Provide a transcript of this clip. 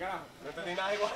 No nada igual.